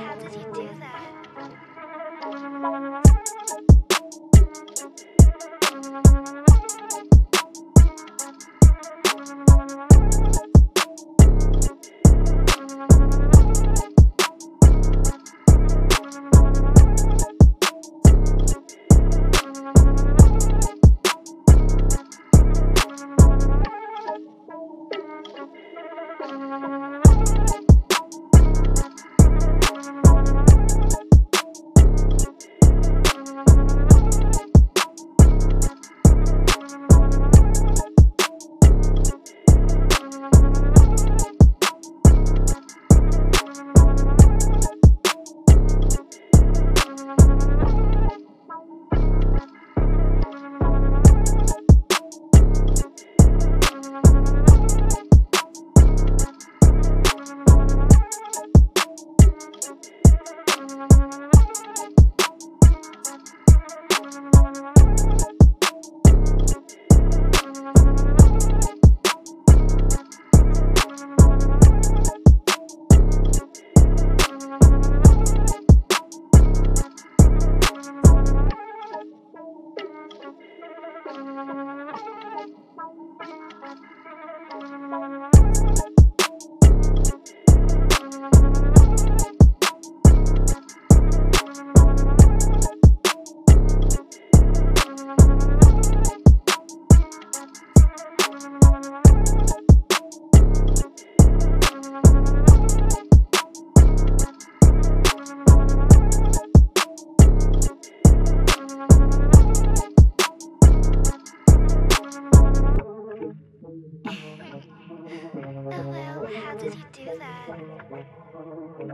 How did you do that? That?